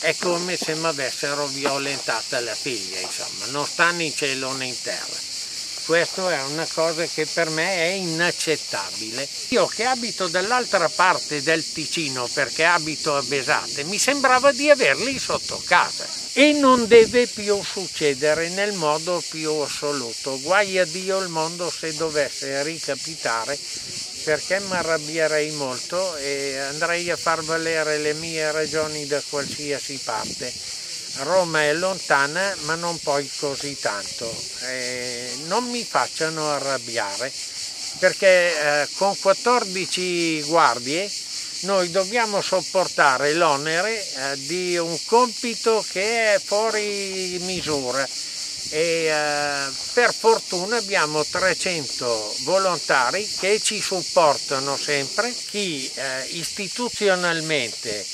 è come se mi avessero violentata la figlia, insomma, non sta né in cielo né in terra. Questa è una cosa che per me è inaccettabile. Io che abito dall'altra parte del Ticino, perché abito a Besate, mi sembrava di averli sotto casa e non deve più succedere nel modo più assoluto. Guai a Dio il mondo se dovesse ricapitare perché mi arrabbierei molto e andrei a far valere le mie ragioni da qualsiasi parte. Roma è lontana ma non poi così tanto. Eh, non mi facciano arrabbiare perché eh, con 14 guardie noi dobbiamo sopportare l'onere eh, di un compito che è fuori misura e eh, per fortuna abbiamo 300 volontari che ci supportano sempre, chi eh, istituzionalmente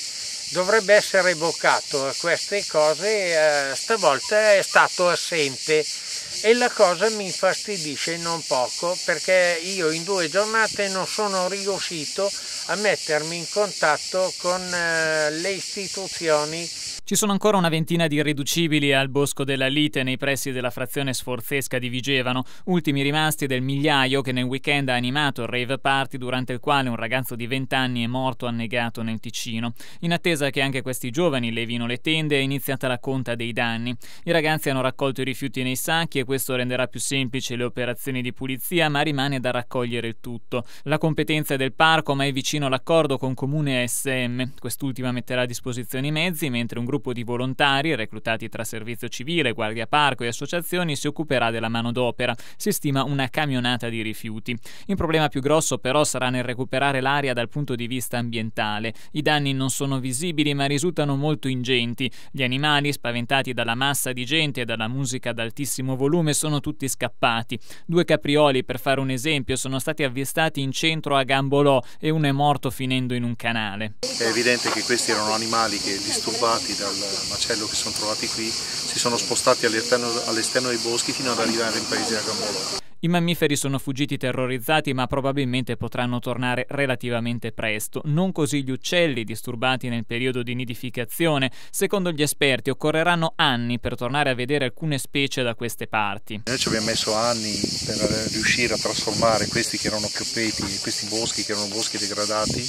dovrebbe essere evocato queste cose eh, stavolta è stato assente. E la cosa mi infastidisce non poco perché io in due giornate non sono riuscito a mettermi in contatto con eh, le istituzioni ci sono ancora una ventina di irriducibili al Bosco della Lite nei pressi della frazione sforzesca di Vigevano, ultimi rimasti del migliaio che nel weekend ha animato il rave party durante il quale un ragazzo di 20 anni è morto annegato nel Ticino. In attesa che anche questi giovani levino le tende è iniziata la conta dei danni. I ragazzi hanno raccolto i rifiuti nei sacchi e questo renderà più semplici le operazioni di pulizia, ma rimane da raccogliere il tutto. La competenza è del parco, ma è vicino l'accordo con Comune SM. Quest'ultima metterà a disposizione i mezzi, mentre un gruppo gruppo di volontari, reclutati tra servizio civile, guardia parco e associazioni, si occuperà della manodopera. Si stima una camionata di rifiuti. Il problema più grosso però sarà nel recuperare l'aria dal punto di vista ambientale. I danni non sono visibili ma risultano molto ingenti. Gli animali, spaventati dalla massa di gente e dalla musica ad altissimo volume, sono tutti scappati. Due caprioli, per fare un esempio, sono stati avvistati in centro a Gambolò e uno è morto finendo in un canale. È evidente che questi erano animali che disturbati da dal macello che sono trovati qui si sono spostati all'esterno dei boschi fino ad arrivare in paese a Gambolo. I mammiferi sono fuggiti terrorizzati ma probabilmente potranno tornare relativamente presto. Non così gli uccelli disturbati nel periodo di nidificazione. Secondo gli esperti occorreranno anni per tornare a vedere alcune specie da queste parti. Noi ci abbiamo messo anni per riuscire a trasformare questi che erano chiopeti, questi boschi che erano boschi degradati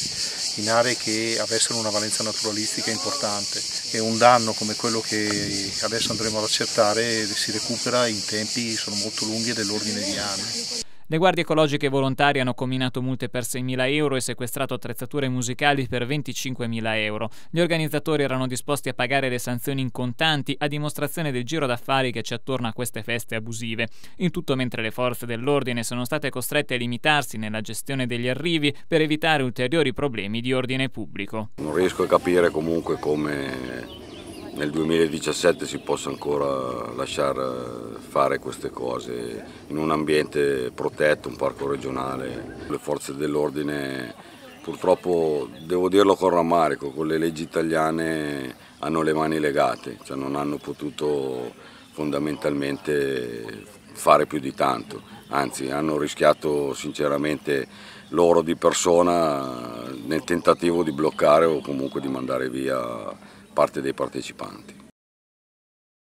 in aree che avessero una valenza naturalistica importante e un danno come quello che adesso andremo ad accertare si recupera in tempi molto lunghi dell'ordine di anni. Le guardie ecologiche volontarie hanno combinato multe per 6.000 euro e sequestrato attrezzature musicali per 25.000 euro. Gli organizzatori erano disposti a pagare le sanzioni in contanti a dimostrazione del giro d'affari che c'è attorno a queste feste abusive. In tutto mentre le forze dell'ordine sono state costrette a limitarsi nella gestione degli arrivi per evitare ulteriori problemi di ordine pubblico. Non riesco a capire comunque come nel 2017 si possa ancora lasciare fare queste cose in un ambiente protetto, un parco regionale. Le forze dell'ordine purtroppo, devo dirlo con rammarico, con le leggi italiane hanno le mani legate, cioè non hanno potuto fondamentalmente fare più di tanto, anzi hanno rischiato sinceramente loro di persona nel tentativo di bloccare o comunque di mandare via parte dei partecipanti.